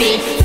be